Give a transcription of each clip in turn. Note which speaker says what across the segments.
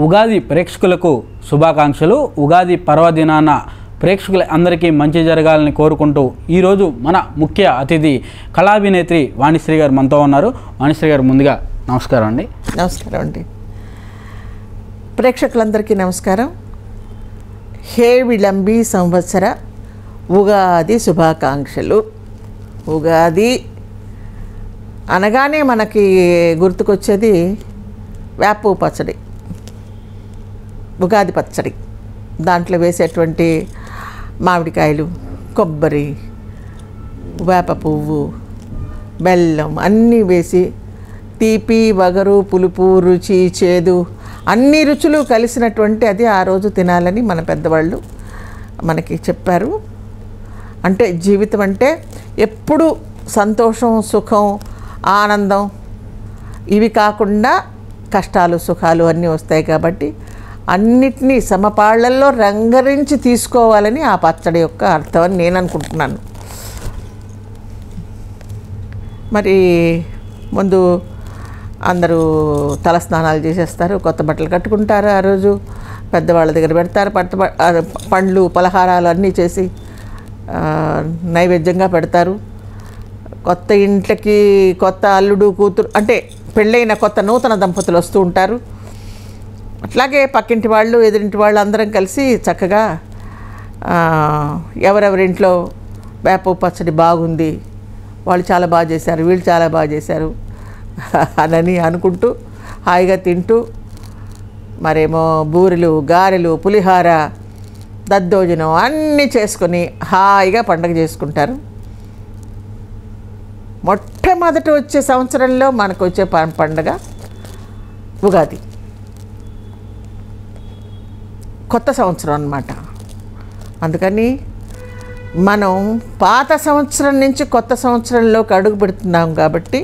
Speaker 1: ఉగాది ప్రేక్షకులకు శుభాకాంక్షలు. ఉగాది పర్వదినాన ప్రేక్షకుల అందరికీ మంచి జరగాలని కోరుకుంటూ ఈరోజు మన ముఖ్య అతిథి కళాభినేత్రి వాణిశ్రీ గారు మనతో ఉన్నారు. వాణిశ్రీ గారు ముందుగా నమస్కారం అండి.
Speaker 2: నమస్కారం అండి. ప్రేక్షకులందరికీ నమస్కారం. హే విళంబి సంవత్సర ఉగాది శుభాకాంక్షలు. ఉగాది అనగానే మనకి గుర్తుకొచ్చేది వేప పచ్చడి. ఉగాది పచ్చడి. దాంట్లో వేసేటువంటి మామిడికాయలు కొబ్బరి వేప పువ్వు బెల్లం అన్నీ వేసి తీపి వగరు పులుపు రుచి చేదు అన్ని రుచులు కలిసినటువంటి అది ఆ రోజు తినాలని మన పెద్దవాళ్ళు మనకి చెప్పారు. అంటే జీవితం అంటే ఎప్పుడు సంతోషం సుఖం ఆనందం ఇవి కాకుండా కష్టాలు సుఖాలు అన్నీ వస్తాయి కాబట్టి అన్నిటినీ సమపాళ్ళల్లో రంగరించి తీసుకోవాలని ఆ పచ్చడి యొక్క అర్థం అని నేను అనుకుంటున్నాను. మరి ముందు అందరూ తలస్నానాలు చేసేస్తారు కొత్త బట్టలు కట్టుకుంటారు ఆ రోజు. పెద్దవాళ్ళ దగ్గర పెడతారు పట్ట పండ్లు పలహారాలు అన్నీ చేసి నైవేద్యంగా పెడతారు. కొత్త ఇంట్లకి కొత్త అల్లుడు కూతురు అంటే పెళ్ళైన కొత్త నూతన దంపతులు వస్తూ ఉంటారు. అట్లాగే పక్కింటి వాళ్ళు ఎదురింటి వాళ్ళు అందరం కలిసి చక్కగా ఎవరెవరింట్లో వేప పచ్చడి బాగుంది వాళ్ళు చాలా బాగా చేశారు వీళ్ళు చాలా బాగా చేశారు అనని అనుకుంటూ హాయిగా తింటూ మరేమో బూరెలు గారెలు పులిహార దద్దోజనం అన్నీ చేసుకొని హాయిగా పండగ చేసుకుంటారు. మొట్టమొదట వచ్చే సంవత్సరంలో మనకు వచ్చే పండగ ఉగాది. కొత్త సంవత్సరం అనమాట అందుకని మనం పాత సంవత్సరం నుంచి కొత్త సంవత్సరంలోకి అడుగు పెడుతున్నాం కాబట్టి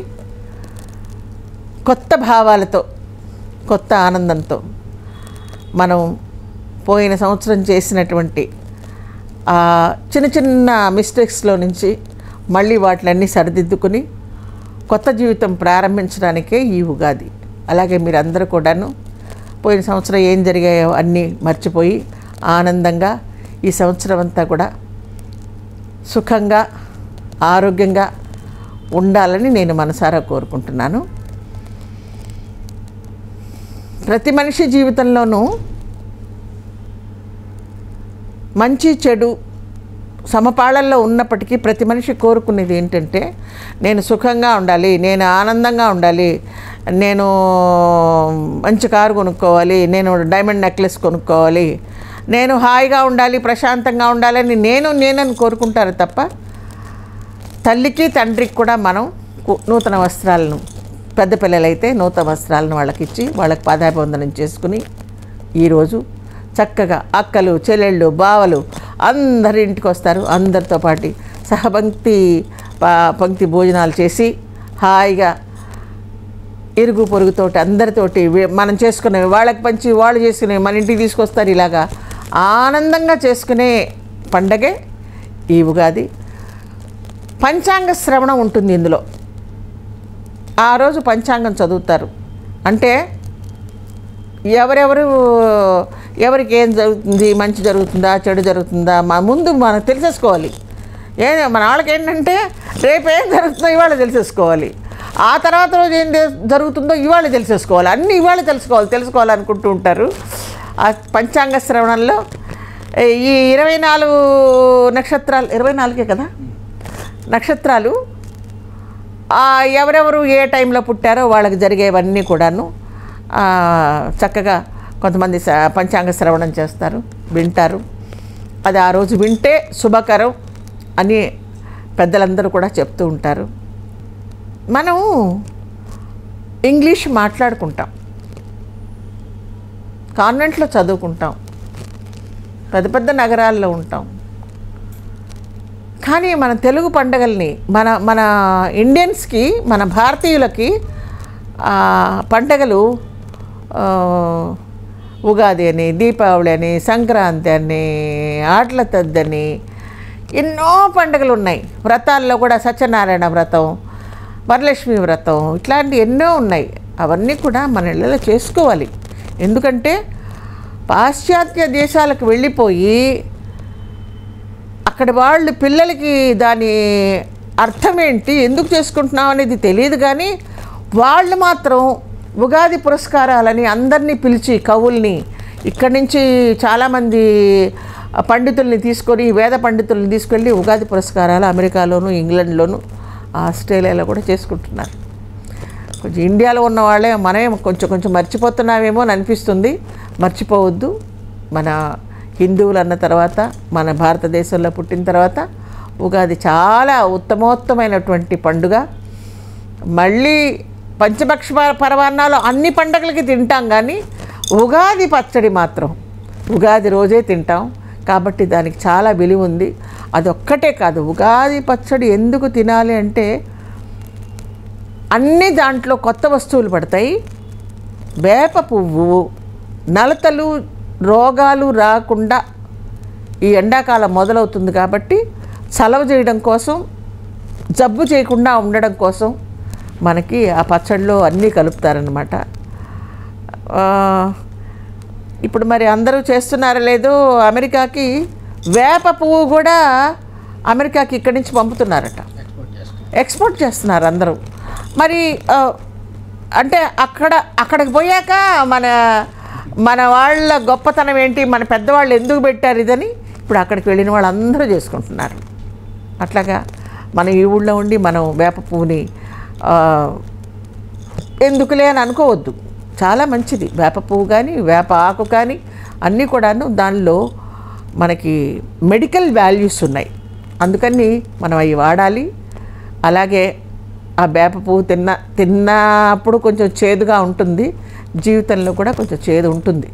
Speaker 2: కొత్త భావాలతో కొత్త ఆనందంతో మనం పోయిన సంవత్సరం చేసినటువంటి చిన్న చిన్న మిస్టేక్స్లో నుంచి మళ్ళీ వాటిలన్నీ సరిదిద్దుకుని కొత్త జీవితం ప్రారంభించడానికే ఈ ఉగాది. అలాగే మీరందరూ కూడాను పోయిన సంవత్సరం ఏం జరిగాయో అన్నీ మర్చిపోయి ఆనందంగా ఈ సంవత్సరం అంతా కూడా సుఖంగా ఆరోగ్యంగా ఉండాలని నేను మనసారా కోరుకుంటున్నాను. ప్రతి మనిషి జీవితంలోనూ మంచి చెడు సమపాళల్లో ఉన్నప్పటికీ ప్రతి మనిషి కోరుకునేది ఏంటంటే నేను సుఖంగా ఉండాలి నేను ఆనందంగా ఉండాలి నేను మంచి కారు కొనుక్కోవాలి నేను డైమండ్ నెక్లెస్ కొనుక్కోవాలి. నేను హాయిగా ఉండాలి ప్రశాంతంగా ఉండాలని నేను నేనని కోరుకుంటారు తప్ప తల్లికి తండ్రికి కూడా మనం నూతన వస్త్రాలను పెద్ద పిల్లలైతే నూతన వస్త్రాలను వాళ్ళకి ఇచ్చి వాళ్ళకి పాదాభివందనం చేసుకుని ఈరోజు చక్కగా అక్కలు చెల్లెళ్ళు బావలు అందరి ఇంటికి వస్తారు. అందరితో పాటు సహపంక్తి పంక్తి భోజనాలు చేసి హాయిగా ఇరుగు పొరుగుతోటి అందరితోటి మనం చేసుకునేవి వాళ్ళకి పంచి వాళ్ళు చేసుకునేవి మన ఇంటికి తీసుకొస్తారు ఇలాగా. ఆనందంగా చేసుకునే పండగే ఈ ఉగాది. పంచాంగ శ్రవణం ఉంటుంది ఇందులో. ఆ రోజు పంచాంగం చదువుతారు. అంటే ఎవరెవరు ఎవరికి ఏం జరుగుతుంది మంచి జరుగుతుందా చెడు జరుగుతుందా మా ముందు మనం తెలిసేసుకోవాలి. ఏ మన వాళ్ళకి ఏంటంటే రేపు ఏం జరుగుతుందో ఇవాళ తెలిసేసుకోవాలి. ఆ తర్వాత రోజు ఏం జరుగుతుందో ఇవాళ తెలిసేసుకోవాలి. అన్నీ ఇవాళ తెలుసుకోవాలి తెలుసుకోవాలనుకుంటూ ఉంటారు. ఆ పంచాంగ శ్రవణంలో ఈ ఇరవై నాలుగు నక్షత్రాలు ఇరవై నాలుగే కదా? నక్షత్రాలు ఎవరెవరు ఏ టైంలో పుట్టారో వాళ్ళకి జరిగేవన్నీ కూడాను చక్కగా కొంతమంది పంచాంగ శ్రవణం చేస్తారు వింటారు. అది ఆ రోజు వింటే శుభకరం అని పెద్దలందరూ కూడా చెప్తూ ఉంటారు. మనం ఇంగ్లీష్ మాట్లాడుకుంటాం. కాన్వెంట్లో చదువుకుంటాం. పెద్ద పెద్ద నగరాల్లో ఉంటాం. కానీ మన తెలుగు పండగల్ని మన మన ఇండియన్స్కి మన భారతీయులకి పండగలు ఉగాది అని దీపావళి అని సంక్రాంతి అని ఆటల తద్దని ఎన్నో పండుగలు ఉన్నాయి. వ్రతాల్లో కూడా సత్యనారాయణ వ్రతం వరలక్ష్మి వ్రతం ఇట్లాంటి ఎన్నో ఉన్నాయి. అవన్నీ కూడా మన ఇళ్ళలో చేసుకోవాలి. ఎందుకంటే పాశ్చాత్య దేశాలకు వెళ్ళిపోయి అక్కడ వాళ్ళు పిల్లలకి దాని అర్థం ఏంటి ఎందుకు చేసుకుంటున్నాం అనేది తెలియదు కానీ వాళ్ళు మాత్రం ఉగాది పురస్కారాలని అందరినీ పిలిచి కవుల్ని ఇక్కడి నుంచి చాలామంది పండితుల్ని తీసుకొని వేద పండితుల్ని తీసుకెళ్ళి ఉగాది పురస్కారాలు అమెరికాలోను ఇంగ్లాండ్లోను ఆస్ట్రేలియాలో కూడా చేసుకుంటున్నారు. కొంచెం ఇండియాలో ఉన్న వాళ్ళే మనమే కొంచెం కొంచెం మర్చిపోతున్నామేమో అని అనిపిస్తుంది. మర్చిపోవద్దు. మన హిందువులు అన్న తర్వాత మన భారతదేశంలో పుట్టిన తర్వాత ఉగాది చాలా ఉత్తమోత్తమైనటువంటి పండుగ. మళ్ళీ పంచపక్ష ప- అన్ని పండగలకి తింటాం కానీ ఉగాది పచ్చడి మాత్రం ఉగాది రోజే తింటాం. కాబట్టి దానికి చాలా విలువ ఉంది. అదొక్కటే కాదు ఉగాది పచ్చడి ఎందుకు తినాలి అంటే అన్ని దాంట్లో కొత్త వస్తువులు పడతాయి. వేప పువ్వు నలతలు రోగాలు రాకుండా ఈ ఎండాకాలం మొదలవుతుంది కాబట్టి చలవ చేయడం కోసం జబ్బు చేయకుండా ఉండడం కోసం మనకి ఆ పచ్చడిలో అన్నీ కలుపుతారనమాట ఇప్పుడు మరి అందరూ చేస్తున్నారో లేదో అమెరికాకి వేప పువ్వు కూడా అమెరికాకి ఇక్కడి నుంచి పంపుతున్నారట. ఎక్స్పోర్ట్ చేస్తున్నారు అందరూ. మరి అంటే అక్కడ అక్కడికి పోయాక మన మన వాళ్ళ గొప్పతనం ఏంటి మన పెద్దవాళ్ళు ఎందుకు పెట్టారు ఇదని ఇప్పుడు అక్కడికి వెళ్ళిన వాళ్ళందరూ చేసుకుంటున్నారు. అట్లాగా మన ఈ ఊళ్ళో ఉండి మనం వేప పువ్వుని ఎందుకులే అని అనుకోవద్దు. చాలా మంచిది. వేప పువ్వు కానీ వేప ఆకు కానీ అన్నీ కూడాను దానిలో మనకి మెడికల్ వాల్యూస్ ఉన్నాయి. అందుకని మనం అవి వాడాలి. అలాగే ఆ వేప పువ్వు తిన్న తిన్నప్పుడు కొంచెం చేదుగా ఉంటుంది. జీవితంలో కూడా కొంచెం చేదు ఉంటుంది.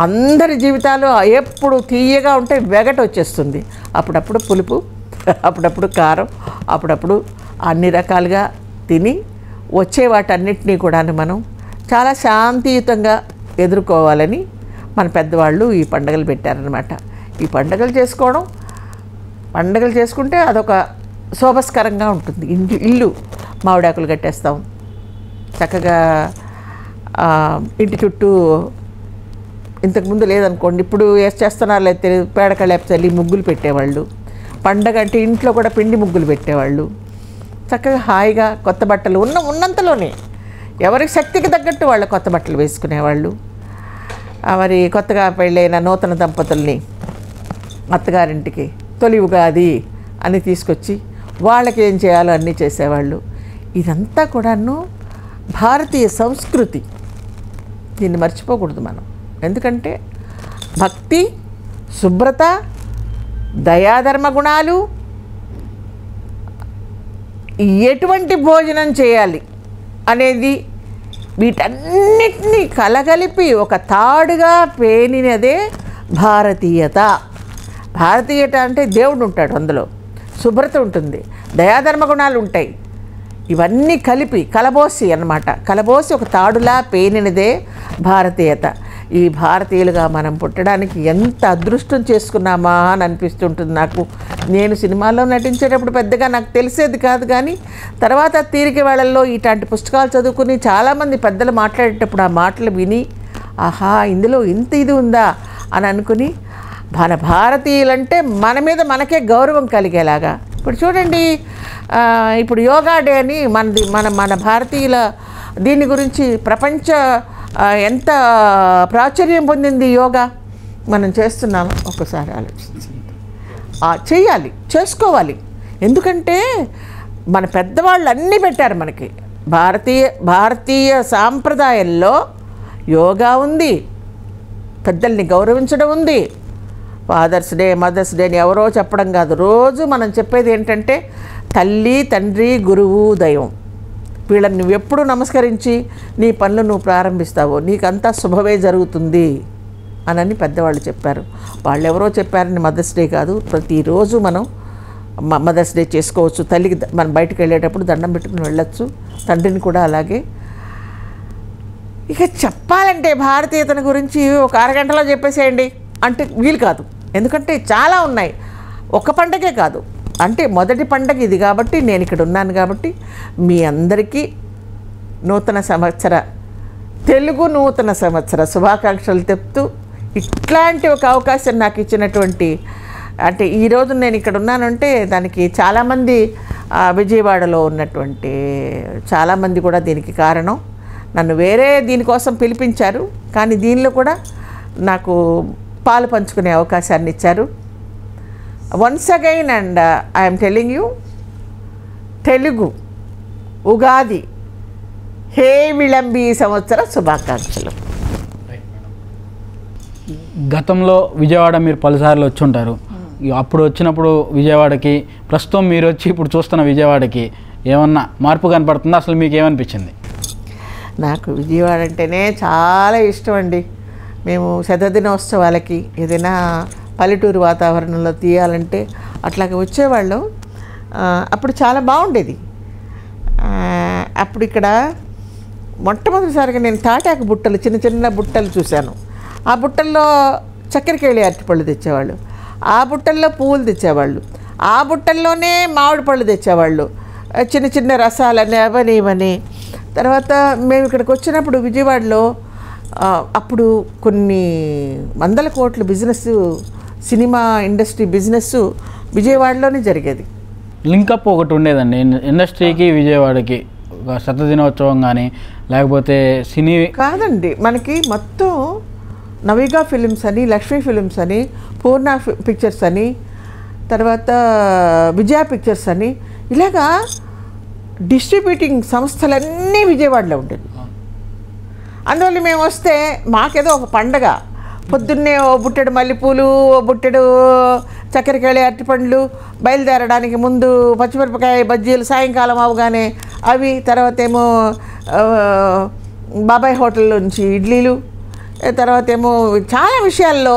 Speaker 2: అందరి జీవితాలు ఎప్పుడు తీయగా ఉంటే వెగట వచ్చేస్తుంది. అప్పుడప్పుడు పులుపు అప్పుడప్పుడు కారం అప్పుడప్పుడు అన్ని రకాలుగా తిని వచ్చే వాటన్నిటినీ కూడా మనం చాలా శాంతియుతంగా ఎదుర్కోవాలని మన పెద్దవాళ్ళు ఈ పండుగలు పెట్టారనమాట ఈ పండుగలు చేసుకోవడం పండుగలు చేసుకుంటే అదొక శోభస్కరంగా ఉంటుంది. ఇంటి ఇల్లు మామిడాకులు కట్టేస్తాం. చక్కగా ఇంటి చుట్టూ ఇంతకుముందు లేదనుకోండి ఇప్పుడు ఏం చేస్తున్నారు లేదు తెలియదు. పేడకళ్ళేపు చల్లి ముగ్గులు పెట్టేవాళ్ళు. పండగ అంటే ఇంట్లో కూడా పిండి ముగ్గులు పెట్టేవాళ్ళు. చక్కగా హాయిగా కొత్త బట్టలు ఉన్న ఉన్నంతలోనే ఎవరికి శక్తికి తగ్గట్టు వాళ్ళు కొత్త బట్టలు వేసుకునేవాళ్ళు. మరి కొత్తగా పెళ్ళైన నూతన దంపతుల్ని అత్తగారింటికి తొలి ఉగాది అని తీసుకొచ్చి వాళ్ళకి ఏం చేయాలో అన్నీ చేసేవాళ్ళు. ఇదంతా కూడాను భారతీయ సంస్కృతి. దీన్ని మర్చిపోకూడదు మనం. ఎందుకంటే భక్తి శుభ్రత దయాధర్మ గుణాలు ఎటువంటి భోజనం చేయాలి అనేది వీటన్నిటినీ కలగలిపి ఒక తాడుగా పేనినదే భారతీయత. భారతీయత అంటే దేవుడు ఉంటాడు అందులో. శుభ్రత ఉంటుంది. దయాధర్మ గుణాలు ఉంటాయి. ఇవన్నీ కలిపి కలబోసి అన్నమాట. కలబోసి ఒక తాడులా పేనినదే భారతీయత. ఈ భారతీయులుగా మనం పుట్టడానికి ఎంత అదృష్టం చేసుకున్నామా అని అనిపిస్తుంటుంది నాకు. నేను సినిమాల్లో నటించేటప్పుడు పెద్దగా నాకు తెలిసేది కాదు కానీ తర్వాత తీరిక వేళల్లో ఇట్లాంటి పుస్తకాలు చదువుకుని చాలామంది పెద్దలు మాట్లాడేటప్పుడు ఆ మాటలు విని ఆహా ఇందులో ఇంత ఇది ఉందా? అని అనుకుని మన భారతీయులంటే మన మీద మనకే గౌరవం కలిగేలాగా. ఇప్పుడు చూడండి ఇప్పుడు యోగా డే అని మనది మన మన భారతీయుల దీని గురించి ప్రపంచ ఎంత ప్రాచుర్యం పొందింది యోగా? మనం చేస్తున్నాము? ఒకసారి ఆలోచించి చేయాలి చేసుకోవాలి. ఎందుకంటే మన పెద్దవాళ్ళు అన్నీ పెట్టారు మనకి. భారతీయ భారతీయ సాంప్రదాయంలో యోగా ఉంది. పెద్దల్ని గౌరవించడం ఉంది. ఫాదర్స్ డే మదర్స్ డే అని ఎవరో చెప్పడం కాదు. రోజు మనం చెప్పేది ఏంటంటే తల్లి తండ్రి గురువు దైవం. వీళ్ళని నువ్వు ఎప్పుడు నమస్కరించి నీ పనులు నువ్వు ప్రారంభిస్తావో నీకంతా శుభమే జరుగుతుంది. అనని పెద్దవాళ్ళు చెప్పారు. వాళ్ళు ఎవరో చెప్పారని మదర్స్ డే కాదు ప్రతిరోజు మనం మ- మదర్స్ డే చేసుకోవచ్చు. తల్లికి మనం బయటకు వెళ్ళేటప్పుడు దండం పెట్టుకుని వెళ్ళొచ్చు. తండ్రిని కూడా అలాగే. ఇక చెప్పాలంటే భారతీయతను గురించి ఒక అరగంటలో చెప్పేసేయండి. అంటే వీలు కాదు. ఎందుకంటే చాలా ఉన్నాయి. ఒక పండగే కాదు. అంటే మొదటి పండగ ఇది కాబట్టి నేను ఇక్కడ ఉన్నాను కాబట్టి మీ అందరికీ నూతన సంవత్సర తెలుగు నూతన సంవత్సర శుభాకాంక్షలు చెప్తూ ఇట్లాంటి ఒక అవకాశం నాకు ఇచ్చినటువంటి అంటే ఈరోజు నేను ఇక్కడ ఉన్నానంటే దానికి చాలామంది విజయవాడలో ఉన్నటువంటి చాలామంది కూడా దీనికి కారణం. నన్ను వేరే దీనికోసం పిలిపించారు కానీ దీనిలో కూడా నాకు పాలు పంచుకునే అవకాశాన్ని ఇచ్చారు. Once again and I'm telling you Telugu Ugadi Hevilambi సంవత్సర శుభాకాంక్షలు.
Speaker 1: గతంలో విజయవాడ మీరు పలుసార్లు వచ్చి ఉంటారు అప్పుడు వచ్చినప్పుడు విజయవాడకి ప్రస్తుతం మీరు వచ్చి ఇప్పుడు చూస్తున్న విజయవాడకి ఏమన్నా మార్పు కనపడుతుందా? అసలు మీకు ఏమనిపించింది?
Speaker 2: నాకు విజయవాడ అంటేనే చాలా ఇష్టం అండి. మేము శతదినోత్సవాలకి ఏదైనా పల్లెటూరు వాతావరణంలో తీయాలంటే అట్లాగే వచ్చేవాళ్ళం. అప్పుడు చాలా బాగుండేది. అప్పుడు ఇక్కడ మొట్టమొదటిసారిగా నేను తాటాకు బుట్టలు చిన్న చిన్న బుట్టలు చూశాను. ఆ బుట్టల్లో చక్కెరకేళి అరటిపళ్ళు తెచ్చేవాళ్ళు. ఆ బుట్టల్లో పువ్వులు తెచ్చేవాళ్ళు. ఆ బుట్టల్లోనే మామిడి పళ్ళు తెచ్చేవాళ్ళు. చిన్న చిన్న రసాలని అవని ఇవని. తర్వాత మేము ఇక్కడికి వచ్చినప్పుడు విజయవాడలో అప్పుడు కొన్ని వందల కోట్ల బిజినెస్ సినిమా ఇండస్ట్రీ బిజినెస్ విజయవాడలోనే జరిగేది.
Speaker 1: లింకప్ ఒకటి ఉండేదండి. ఇండస్ట్రీకి విజయవాడకి ఒక శతదినోత్సవం కానీ లేకపోతే సినీ
Speaker 2: కాదండి. మనకి మొత్తం నవిగా ఫిలిమ్స్ అని లక్ష్మీ ఫిలిమ్స్ అని పూర్ణ పిక్చర్స్ అని తర్వాత విజయ పిక్చర్స్ అని ఇలాగా డిస్ట్రిబ్యూటింగ్ సంస్థలన్నీ విజయవాడలో ఉండేవి. అందువల్ల మేము వస్తే మాకేదో ఒక పండగ. పొద్దున్నే ఓ బుట్టెడు మల్లెపూలు ఓ బుట్టెడు చక్కెరకేళి అరటిపండ్లు బయలుదేరడానికి ముందు పచ్చిమిరపకాయ బజ్జీలు సాయంకాలం అవగానే అవి తర్వాత ఏమో బాబాయ్ హోటల్ నుంచి ఇడ్లీలు తర్వాత ఏమో చాలా విషయాల్లో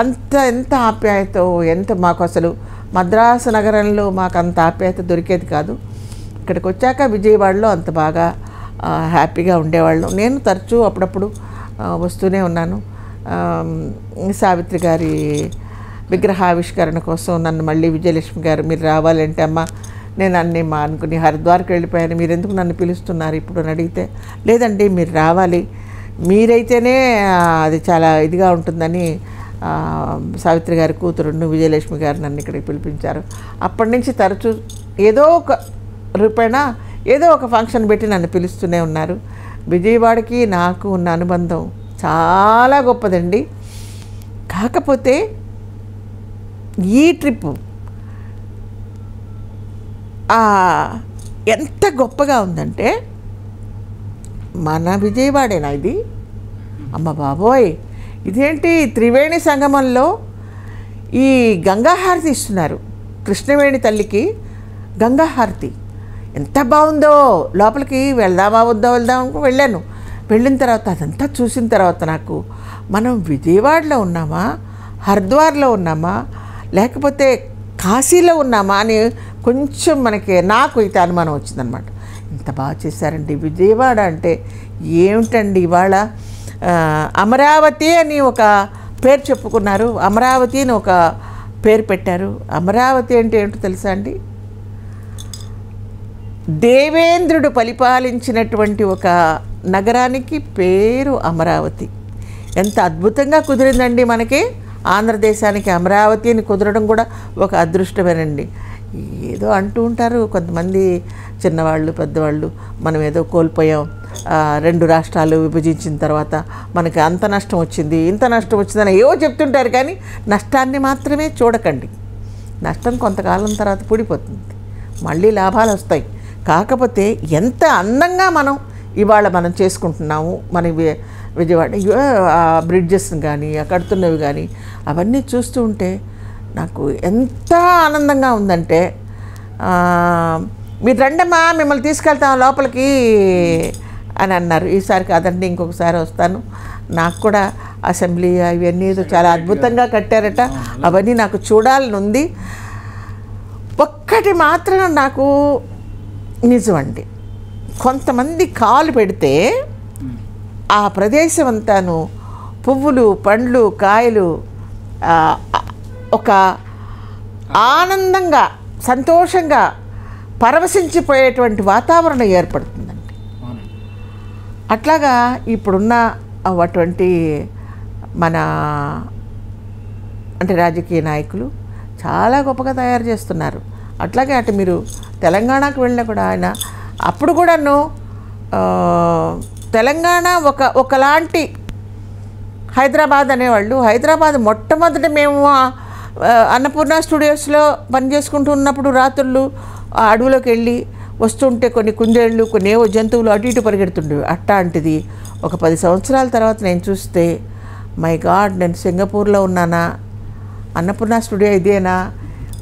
Speaker 2: అంత ఎంత ఆప్యాయత ఎంత మాకు అసలు మద్రాసు నగరంలో మాకు అంత ఆప్యాయత దొరికేది కాదు. ఇక్కడికి వచ్చాక విజయవాడలో అంత బాగా హ్యాపీగా ఉండేవాళ్ళం. నేను తరచూ అప్పుడప్పుడు వస్తూనే ఉన్నాను. సావిత్రి గారి విగ్రహావిష్కరణ కోసం నన్ను మళ్ళీ విజయలక్ష్మి గారు మీరు రావాలంటే అమ్మ నేను అన్నీ మా అనుకుని హరిద్వార్కి వెళ్ళిపోయాను. మీరు ఎందుకు నన్ను పిలుస్తున్నారు? ఇప్పుడు అని అడిగితే లేదండి మీరు రావాలి. మీరైతేనే అది చాలా ఇదిగా ఉంటుందని సావిత్రి గారి కూతురును విజయలక్ష్మి గారు నన్ను ఇక్కడికి పిలిపించారు. అప్పటి నుంచి తరచూ ఏదో ఒక రూపేణ ఏదో ఒక ఫంక్షన్ పెట్టి నన్ను పిలుస్తూనే ఉన్నారు. విజయవాడకి నాకు ఉన్న అనుబంధం చాలా గొప్పదండి. కాకపోతే ఈ ట్రిప్ ఎంత గొప్పగా ఉందంటే మన విజయవాడేనా ఇది? అమ్మ బాబోయ్! ఇదేంటి త్రివేణి సంగమంలో ఈ గంగాహారతి ఇస్తున్నారు. కృష్ణవేణి తల్లికి గంగాహారతి. ఎంత బాగుందో! లోపలికి వెళ్దామా వద్దా వెళ్దాం వెళ్ళాను. వెళ్ళిన తర్వాత అదంతా చూసిన తర్వాత నాకు మనం విజయవాడలో ఉన్నామా? హరిద్వార్లో ఉన్నామా? లేకపోతే కాశీలో ఉన్నామా? అని కొంచెం మనకి నాకు అయితే అనుమానం వచ్చిందనమాట. ఇంత బాగా చేశారండి. విజయవాడ అంటే ఏమిటండి ఇవాళ? అమరావతి అని ఒక పేరు చెప్పుకున్నారు. అమరావతి అని ఒక పేరు పెట్టారు. అమరావతి అంటే ఏంటో తెలుసా అండి? దేవేంద్రుడు పరిపాలించినటువంటి ఒక నగరానికి పేరు అమరావతి. ఎంత అద్భుతంగా కుదిరిందండి మనకి. ఆంధ్రదేశానికి అమరావతి అని కుదరడం కూడా ఒక అదృష్టమేనండి. ఏదో అంటూ ఉంటారు కొంతమంది చిన్నవాళ్ళు పెద్దవాళ్ళు మనం ఏదో కోల్పోయాం. రెండు రాష్ట్రాలు విభజించిన తర్వాత మనకి అంత నష్టం వచ్చింది ఇంత నష్టం వచ్చిందని ఏవో చెప్తుంటారు కానీ నష్టాన్ని మాత్రమే చూడకండి. నష్టం కొంతకాలం తర్వాత పూడిపోతుంది. మళ్ళీ లాభాలు వస్తాయి. కాకపోతే ఎంత అందంగా మనం ఇవాళ మనం చేసుకుంటున్నాము మన వి- విజయవాడ బ్రిడ్జెస్ని బ్రిడ్జెస్ కానీ కడుతున్నవి కానీ అవన్నీ చూస్తూ ఉంటే నాకు ఎంత ఆనందంగా ఉందంటే మీరు రండమ్మా మిమ్మల్ని తీసుకెళ్తాం లోపలికి అని అన్నారు. ఈసారి కాదండి ఇంకొకసారి వస్తాను. నాకు కూడా అసెంబ్లీ అవన్నీ ఏదో చాలా అద్భుతంగా కట్టారట. అవన్నీ నాకు చూడాలని ఉంది. ఒక్కటి మాత్రం నాకు నిజమండి. కొంతమంది కాలు పెడితే ఆ ప్రదేశం అంతాను పువ్వులు పండ్లు కాయలు ఒక ఆనందంగా సంతోషంగా పరవశించిపోయేటువంటి వాతావరణం ఏర్పడుతుందండి. అట్లాగా ఇప్పుడున్న అటువంటి మన అంటే రాజకీయ నాయకులు చాలా గొప్పగా తయారు చేస్తున్నారు. అట్లాగే అటు మీరు తెలంగాణకు వెళ్ళినా కూడా ఆయన అప్పుడు కూడాను తెలంగాణ ఒక ఒకలాంటి హైదరాబాద్ అనేవాళ్ళు. హైదరాబాద్ మొట్టమొదట మేము అన్నపూర్ణ స్టూడియోస్లో పనిచేసుకుంటూ ఉన్నప్పుడు రాత్రుళ్ళు ఆ అడవిలోకి వెళ్ళి వస్తుంటే కొన్ని కుందేళ్ళు కొన్ని ఏవో జంతువులు అటు ఇటు పరిగెడుతుండేవి. అట్లాంటిది ఒక పది సంవత్సరాల తర్వాత నేను చూస్తే మై గాడ్ నేను సింగపూర్లో ఉన్నానా? అన్నపూర్ణ స్టూడియో ఇదేనా?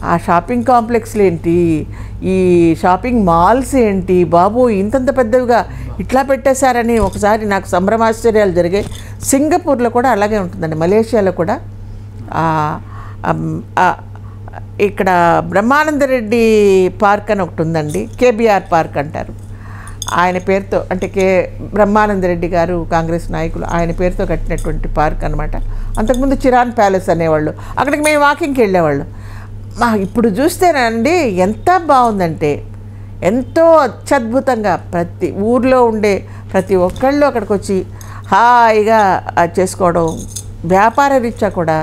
Speaker 2: ఆ షాపింగ్ కాంప్లెక్స్లు ఏంటి? ఈ షాపింగ్ మాల్స్ ఏంటి? బాబు ఇంతంత పెద్దవిగా ఇట్లా పెట్టేశారని ఒకసారి నాకు సంభ్రమాశ్చర్యాలు జరిగాయి. సింగపూర్లో కూడా అలాగే ఉంటుందండి. మలేషియాలో కూడా ఇక్కడ బ్రహ్మానందరెడ్డి పార్క్ అని ఒకటి ఉందండి కేబిఆర్ పార్క్ అంటారు. ఆయన పేరుతో అంటే కే బ్రహ్మానందరెడ్డి గారు కాంగ్రెస్ నాయకులు ఆయన పేరుతో కట్టినటువంటి పార్క్ అనమాట అంతకుముందు చిరాన్ ప్యాలెస్ అనేవాళ్ళు అక్కడికి మేము వాకింగ్కి వెళ్ళేవాళ్ళు. మా ఇప్పుడు చూస్తేనండి ఎంత బాగుందంటే ఎంతో అత్యద్భుతంగా ప్రతి ఊర్లో ఉండే ప్రతి ఒక్కళ్ళు అక్కడికి వచ్చి హాయిగా అది చేసుకోవడం వ్యాపార రీత్యా కూడా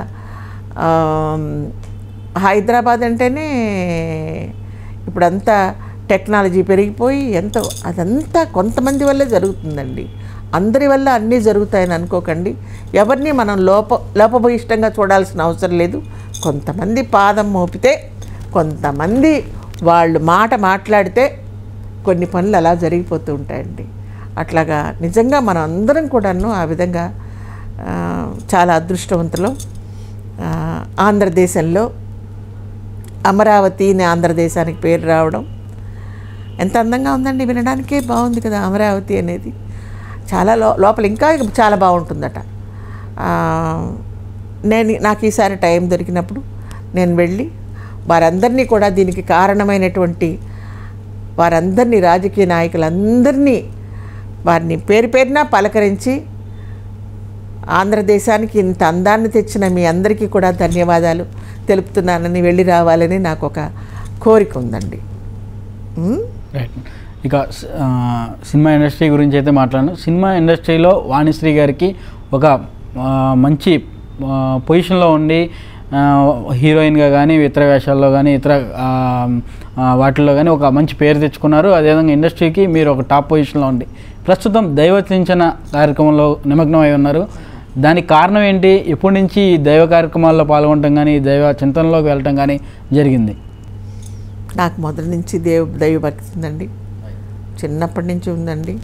Speaker 2: హైదరాబాద్ అంటేనే ఇప్పుడంతా టెక్నాలజీ పెరిగిపోయి ఎంతో అదంతా కొంతమంది వల్లే జరుగుతుందండి. అందరి వల్ల అన్నీ జరుగుతాయని అనుకోకండి. ఎవరిని మనం లోప లోపభూయిష్టంగా చూడాల్సిన అవసరం లేదు. కొంతమంది పాదం మోపితే కొంతమంది వాళ్ళు మాట మాట్లాడితే కొన్ని పనులు అలా జరిగిపోతూ ఉంటాయండి. అట్లాగా నిజంగా మనం అందరం కూడాను ఆ విధంగా చాలా అదృష్టవంతులు. ఆంధ్రదేశంలో అమరావతి అని ఆంధ్రదేశానికి పేరు రావడం ఎంత అందంగా ఉందండి వినడానికే బాగుంది కదా అమరావతి అనేది. చాలా లో లోపల ఇంకా చాలా బాగుంటుందట. నేను నాకు ఈసారి టైం దొరికినప్పుడు నేను వెళ్ళి వారందరినీ కూడా దీనికి కారణమైనటువంటి వారందరినీ రాజకీయ నాయకులందరినీ వారిని పేరు పేరున పలకరించి ఆంధ్రదేశానికి ఇంత అందాన్ని తెచ్చిన మీ అందరికీ కూడా ధన్యవాదాలు తెలుపుతున్నానని వెళ్ళి రావాలని నాకు ఒక కోరిక ఉందండి.
Speaker 1: రైట్ ఇక సినిమా ఇండస్ట్రీ గురించి అయితే మాట్లాడను. సినిమా ఇండస్ట్రీలో వాణిశ్రీ గారికి ఒక మంచి పొజిషన్లో ఉండి హీరోయిన్గా కానీ ఇతర వేషాల్లో కానీ ఇతర వాటిల్లో కానీ ఒక మంచి పేరు తెచ్చుకున్నారు. అదేవిధంగా ఇండస్ట్రీకి మీరు ఒక టాప్ పొజిషన్లో ఉండి ప్రస్తుతం దైవచించన కార్యక్రమంలో నిమగ్నమై ఉన్నారు. దానికి కారణం ఏంటి? ఎప్పటి నుంచి ఈ దైవ కార్యక్రమాల్లో పాల్గొనటం కానీ దైవ చింతనలోకి వెళ్ళటం కానీ జరిగింది?
Speaker 2: నాకు మొదటి నుంచి దేవ దైవభక్తి ఉందండి. చిన్నప్పటి నుంచి ఉందండి.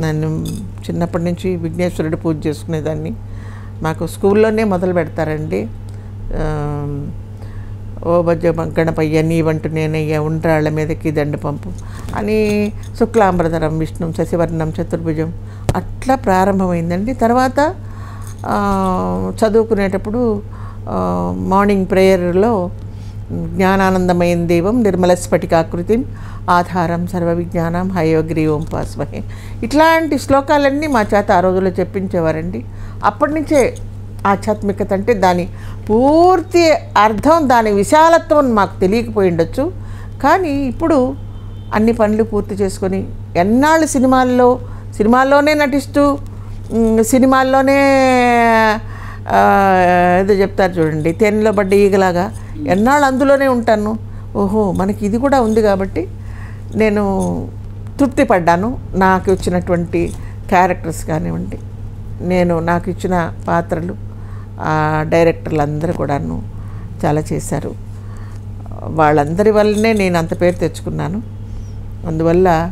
Speaker 2: నన్ను చిన్నప్పటి నుంచి విఘ్నేశ్వరుడు పూజ చేసుకునేదాన్ని. మాకు స్కూల్లోనే మొదలు పెడతారండి. ఓ భజ గణపయ్య నీవంటు నేనయ్య ఉండ్రాళ్ళ మీదకి దండ పంపు అని శుక్లాంబరధరం విష్ణు శశివర్ణం చతుర్భుజం అట్లా ప్రారంభమైందండి. తర్వాత చదువుకునేటప్పుడు మార్నింగ్ ప్రేయర్లో జ్ఞానానందమైన దేవం నిర్మల స్ఫటికాకృతిం ఆధారం సర్వ విజ్ఞానం హయోగ్రీవం పాస్మహే. ఇట్లాంటి శ్లోకాలన్నీ మా చేత ఆ రోజుల్లో చెప్పించేవారండి. అప్పటి నుంచే ఆధ్యాత్మికత అంటే దాని పూర్తి అర్థం దాని విశాలత్వం మాకు తెలియకపోయి ఉండొచ్చు. కానీ ఇప్పుడు అన్ని పనులు పూర్తి చేసుకొని ఎన్నాళ్ళు సినిమాల్లో సినిమాల్లోనే నటిస్తూ సినిమాల్లోనే ఏదో చెప్తారు చూడండి తేనెలో పడ్డ ఈగలాగా ఎన్నాళ్ళు అందులోనే ఉంటాను. ఓహో మనకి ఇది కూడా ఉంది కాబట్టి నేను తృప్తి పడ్డాను. నాకు వచ్చినటువంటి క్యారెక్టర్స్ కానివ్వండి నేను నాకు ఇచ్చిన పాత్రలు డైరెక్టర్లు అందరూ కూడాను చాలా చేశారు. వాళ్ళందరి వల్లనే నేను అంత పేరు తెచ్చుకున్నాను. అందువల్ల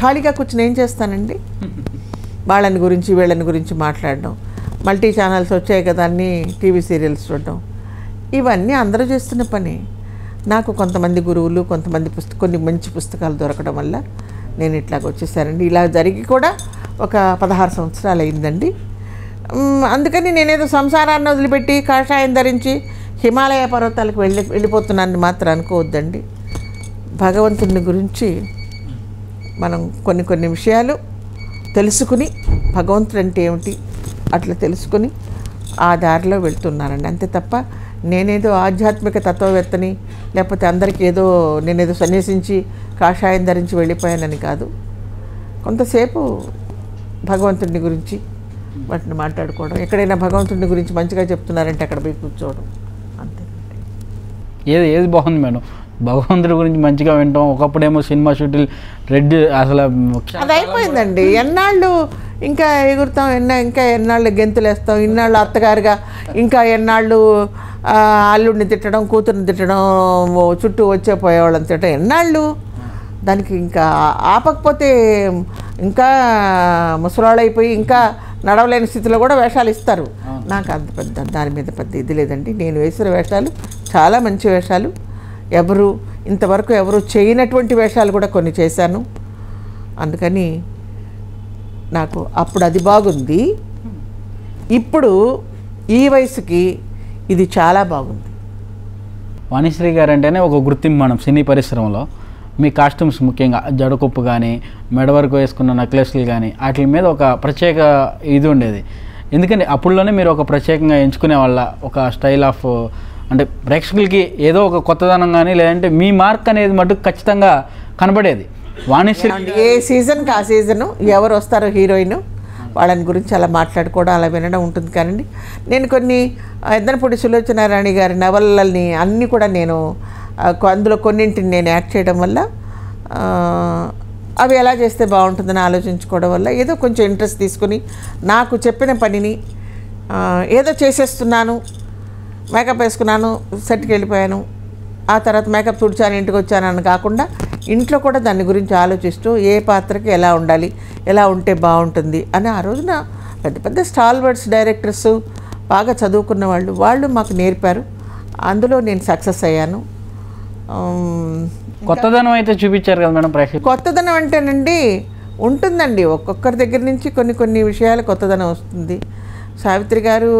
Speaker 2: ఖాళీగా కూర్చుని ఏం చేస్తానండి? వాళ్ళని గురించి వీళ్ళని గురించి మాట్లాడడం. మల్టీ ఛానల్స్ వచ్చాయి కదా అన్ని టీవీ సీరియల్స్ చూడడం. ఇవన్నీ అందరూ చేస్తున్న పని. నాకు కొంతమంది గురువులు కొంతమంది పుస్త కొన్ని మంచి పుస్తకాలు దొరకడం వల్ల నేను ఇట్లాగ వచ్చేసానండి. ఇలా జరిగి కూడా ఒక పదహారు సంవత్సరాలు అయిందండి అందుకని నేనేదో సంసారాన్ని వదిలిపెట్టి కాషాయం ధరించి హిమాలయ పర్వతాలకు వెళ్ళి వెళ్ళిపోతున్నానని మాత్రం అనుకోవద్దండి. భగవంతుని గురించి మనం కొన్ని కొన్ని విషయాలు తెలుసుకుని భగవంతుడు అంటే ఏమిటి అట్లా తెలుసుకుని ఆ దారిలో వెళ్తున్నానండి. అంతే తప్ప నేనేదో ఆధ్యాత్మిక తత్వవేత్తని లేకపోతే అందరికీ ఏదో నేనేదో సన్యసించి కాషాయం ధరించి వెళ్ళిపోయానని కాదు. కొంతసేపు భగవంతుడిని గురించి వాటిని మాట్లాడుకోవడం. ఎక్కడైనా భగవంతుడిని గురించి మంచిగా చెప్తున్నారంటే అక్కడ పోయి కూర్చోవడం. అంతే.
Speaker 1: ఏది ఏది బాగుంది మేడం? భగవంతుడి గురించి మంచిగా వింటాం ఒకప్పుడేమో సినిమా షూటింగ్ రెడ్ అసలు
Speaker 2: అది అయిపోయిందండి. ఎన్నాళ్ళు ఇంకా ఎగురుతాం ఎన్న ఇంకా ఎన్నాళ్ళు గెంతులు వేస్తాం ఇన్నాళ్ళు అత్తగారుగా ఇంకా ఎన్నాళ్ళు అల్లుడిని తిట్టడం కూతుర్ని తిట్టడం చుట్టూ వచ్చే పోయేవాళ్ళని తిట్టడం. ఎన్నాళ్ళు దానికి ఇంకా ఆపకపోతే ఇంకా ముసలాళ్ళు అయిపోయి ఇంకా నడవలేని స్థితిలో కూడా వేషాలు ఇస్తారు. నాకు అంత పెద్ద దాని మీద పెద్ద ఇది లేదండి. నేను వేసిన వేషాలు చాలా మంచి వేషాలు. ఎవరు ఇంతవరకు ఎవరు చేయనటువంటి వేషాలు కూడా కొన్ని చేశాను. అందుకని నాకు అప్పుడు అది బాగుంది. ఇప్పుడు ఈ వయసుకి ఇది చాలా బాగుంది.
Speaker 1: వాణిశ్రీ గారు అంటేనే ఒక గుర్తింపు మనం సినీ పరిశ్రమలో. మీ కాస్ట్యూమ్స్ ముఖ్యంగా జడకొప్పు కానీ మెడ వరకు వేసుకున్న నెక్లెస్లు కానీ వాటి మీద ఒక ప్రత్యేక ఇది ఉండేది. ఎందుకని అప్పుడులోనే మీరు ఒక ప్రత్యేకంగా ఎంచుకునే వాళ్ళ ఒక స్టైల్ ఆఫ్ అంటే ప్రేక్షకులకి ఏదో ఒక కొత్తదనం కానీ లేదంటే మీ మార్క్ అనేది మటుకు ఖచ్చితంగా కనబడేది. వాణిశ్రీ
Speaker 2: ఏ సీజన్కి ఆ సీజను ఎవరు వస్తారో హీరోయిన్ వాళ్ళని గురించి అలా మాట్లాడుకోవడం అలా వినడం ఉంటుంది కానండి. నేను కొన్ని ఎద్దనపూడి సులోచనారాణి గారి నవలల్ని అన్నీ కూడా నేను అందులో కొన్నింటిని నేను యాక్ట్ చేయడం వల్ల అవి ఎలా చేస్తే బాగుంటుందని ఆలోచించుకోవడం వల్ల ఏదో కొంచెం ఇంట్రెస్ట్ తీసుకుని నాకు చెప్పిన పనిని ఏదో చేసేస్తున్నాను మేకప్ వేసుకున్నాను సెట్కి వెళ్ళిపోయాను ఆ తర్వాత మేకప్ తుడిచాను ఇంటికి వచ్చానని కాకుండా ఇంట్లో కూడా దాని గురించి ఆలోచిస్తూ ఏ పాత్రకి ఎలా ఉండాలి ఎలా ఉంటే బాగుంటుంది అని ఆ రోజున పెద్ద పెద్ద స్టాల్వర్డ్స్ డైరెక్టర్స్ బాగా చదువుకున్న వాళ్ళు వాళ్ళు మాకు నేర్పారు. అందులో నేను సక్సెస్ అయ్యాను.
Speaker 1: కొత్తదనం అయితే చూపించారు కదా మేడం ప్రేక్షకులు.
Speaker 2: కొత్తదనం అంటేనండి ఉంటుందండి. ఒక్కొక్కరి దగ్గర నుంచి కొన్ని కొన్ని విషయాలు కొత్తదనం వస్తుంది. సావిత్రి గారు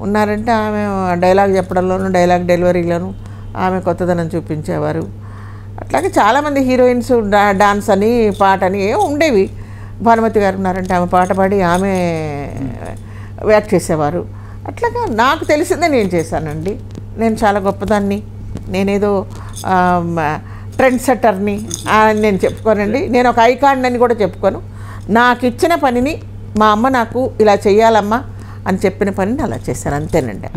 Speaker 2: ఉన్నారంటే ఆమె డైలాగ్ చెప్పడంలోనూ డైలాగ్ డెలివరీలోనూ ఆమె కొత్తదనం చూపించేవారు. అట్లాగే చాలామంది హీరోయిన్స్ డా డాన్స్ అని పాట అని ఏవో ఉండేవి. భానుమతి గారు ఉన్నారంటే ఆమె పాట పాడి ఆమె యాక్ట్ చేసేవారు. అట్లాగా నాకు తెలిసిందే నేను చేశానండి. నేను చాలా గొప్పదాన్ని నేనేదో ట్రెండ్ సెట్టర్ని అని నేను చెప్పుకోనండి. నేను ఒక ఐకాన్ అని కూడా చెప్పుకోను. నాకు ఇచ్చిన పనిని మా అమ్మ నాకు ఇలా చెయ్యాలమ్మా అని చెప్పిన పనిని అలా చేశాను అంతేనండి.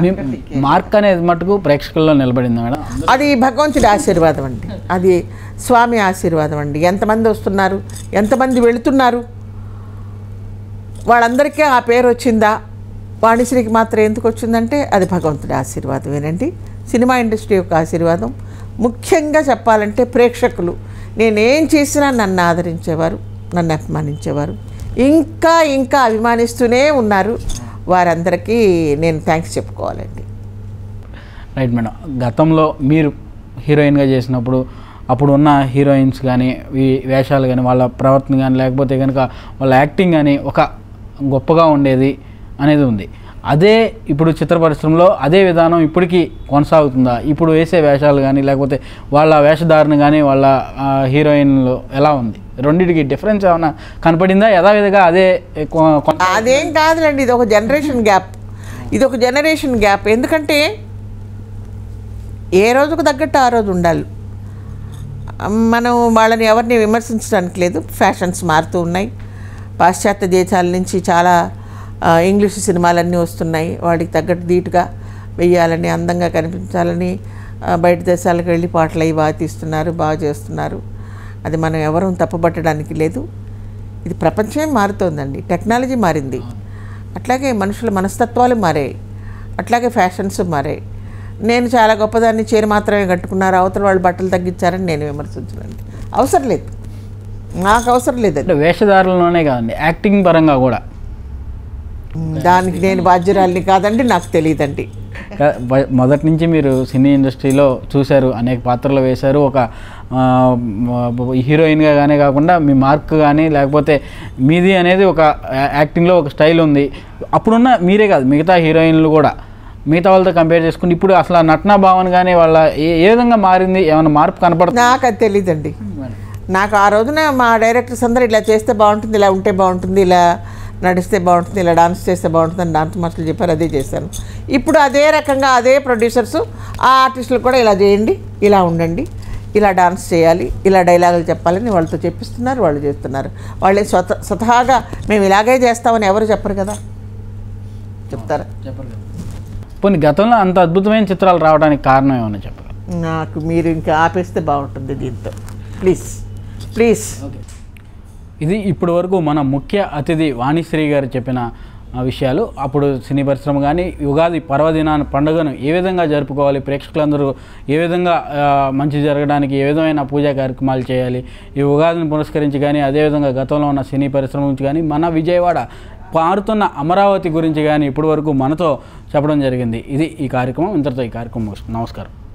Speaker 1: మార్క్ అనేది మటుకు ప్రేక్షకుల్లో నిలబడింది మేడం.
Speaker 2: అది భగవంతుడి ఆశీర్వాదం అండి. అది స్వామి ఆశీర్వాదం అండి. ఎంతమంది వస్తున్నారు? ఎంతమంది వెళుతున్నారు? వాళ్ళందరికీ ఆ పేరు వచ్చిందా? వాణిశ్రీకి మాత్రం ఎందుకు వచ్చిందంటే అది భగవంతుడి ఆశీర్వాదమేనండి. సినిమా ఇండస్ట్రీ యొక్క ఆశీర్వాదం. ముఖ్యంగా చెప్పాలంటే ప్రేక్షకులు. నేనేం చేసినా నన్ను ఆదరించేవారు నన్ను అభిమానించేవారు. ఇంకా ఇంకా అభిమానిస్తూనే ఉన్నారు. వారందరికీ నేను థ్యాంక్స్ చెప్పుకోవాలండి.
Speaker 1: Right madam. గతంలో మీరు హీరోయిన్గా చేసినప్పుడు అప్పుడు ఉన్న హీరోయిన్స్ కానీ ఈ వేషాలు కానీ వాళ్ళ ప్రవర్తన కానీ లేకపోతే కనుక వాళ్ళ యాక్టింగ్ కానీ ఒక గొప్పగా ఉండేది అనేది ఉంది. అదే ఇప్పుడు చిత్ర పరిశ్రమలో అదే విధానం ఇప్పటికీ కొనసాగుతుందా? ఇప్పుడు వేసే వేషాలు కానీ లేకపోతే వాళ్ళ వేషధారణ కానీ వాళ్ళ హీరోయిన్లు ఎలా ఉంది? రెండింటికి డిఫరెన్స్ ఏమైనా కనపడిందా? యథావిధిగా అదే కొ-
Speaker 2: అదేం కాదులేండి ఇది ఒక జనరేషన్ గ్యాప్. ఇది ఒక జనరేషన్ గ్యాప్. ఎందుకంటే ఏ రోజుకు తగ్గట్టు ఆ రోజు ఉండాలి. మనం వాళ్ళని ఎవరిని విమర్శించడానికి లేదు. ఫ్యాషన్స్ మారుతూ ఉన్నాయి. పాశ్చాత్య దేశాల నుంచి చాలా ఇంగ్లీష్ సినిమాలన్నీ వస్తున్నాయి. వాటికి తగ్గట్టు ధీటుగా వెయ్యాలని అందంగా కనిపించాలని బయట దేశాలకు వెళ్ళి పాటలు అవి బాగా తీస్తున్నారు బాగా చేస్తున్నారు. అది మనం ఎవరూ తప్పుపట్టడానికి లేదు. ఇది ప్రపంచమే మారుతోందండి. టెక్నాలజీ మారింది. అట్లాగే మనుషుల మనస్తత్వాలు మారాయి. అట్లాగే ఫ్యాషన్స్ మారాయి. నేను చాలా గొప్పదాన్ని చీర మాత్రమే కట్టుకున్నారు. అవతల వాళ్ళు బట్టలు తగ్గించారని నేను విమర్శించనండి అవసరం లేదు. నాకు అవసరం లేదండి.
Speaker 1: అంటే వేషధారులలోనే కాదండి. యాక్టింగ్ పరంగా కూడా.
Speaker 2: దానికి నేను బాధ్యురాలిని కాదండి నాకు తెలియదండి.
Speaker 1: మొదటి నుంచి మీరు సినీ ఇండస్ట్రీలో చూశారు అనేక పాత్రలు వేశారు ఒక హీరోయిన్గా కానీ కాకుండా మీ మార్క్ కానీ లేకపోతే మీది అనేది ఒక యాక్టింగ్లో ఒక స్టైల్ ఉంది. అప్పుడున్న మీరే కాదు మిగతా హీరోయిన్లు కూడా మిగతా వాళ్ళతో కంపేర్ చేసుకుంటే ఇప్పుడు అసలు ఆ నటనా భావన కానీ వాళ్ళ ఏ ఏ విధంగా మారింది ఏమైనా మార్పు కనపడుతుంది?
Speaker 2: నాకు అది తెలియదండి నాకు ఆ రోజున మా డైరెక్టర్స్ అందరూ ఇలా చేస్తే బాగుంటుంది ఇలా ఉంటే బాగుంటుంది ఇలా నడిస్తే బాగుంటుంది ఇలా డాన్స్ చేస్తే బాగుంటుందని డాన్స్ మాస్టర్లు చెప్పారు అదే చేశాను ఇప్పుడు అదే రకంగా అదే ప్రొడ్యూసర్స్ ఆ ఆర్టిస్టులు కూడా ఇలా చేయండి ఇలా ఉండండి ఇలా డాన్స్ చేయాలి ఇలా డైలాగులు చెప్పాలని వాళ్ళతో చెప్పిస్తున్నారు వాళ్ళు చేస్తున్నారు. వాళ్ళే స్వత స్వతహాగా మేము ఇలాగే చేస్తామని ఎవరు చెప్పరు కదా? చెప్తారా?
Speaker 1: చెప్పరు. పోనీ గతంలో అంత అద్భుతమైన చిత్రాలు రావడానికి కారణం ఏమన్నా చెప్పరు
Speaker 2: నాకు మీరు ఇంకా ఆపేస్తే బాగుంటుంది దీంతో. ప్లీజ్ ప్లీజ్
Speaker 1: ఇది ఇప్పటి వరకు మన ముఖ్య అతిథి వాణిశ్రీ గారు చెప్పిన విషయాలు. అప్పుడు సినీ పరిశ్రమ కానీ ఉగాది పర్వదినాన్ని పండుగను ఏ విధంగా జరుపుకోవాలి ప్రేక్షకులందరూ ఏ విధంగా మంచి జరగడానికి ఏ విధమైన పూజా కార్యక్రమాలు చేయాలి ఈ ఉగాదిని పురస్కరించి కానీ అదేవిధంగా గతంలో ఉన్న సినీ పరిశ్రమ గురించి కానీ మన విజయవాడ పారుతున్న అమరావతి గురించి కానీ ఇప్పటి వరకు మనతో చెప్పడం జరిగింది. ఇది ఈ కార్యక్రమం. ఇంతటితో ఈ కార్యక్రమం నమస్కారం.